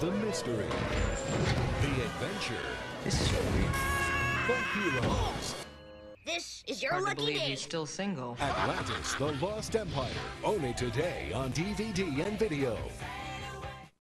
The mystery. The adventure. The story. weird. The heroes. This is your Hard to lucky believe day. he's still single. Atlantis, The Lost Empire. Only today on DVD and video.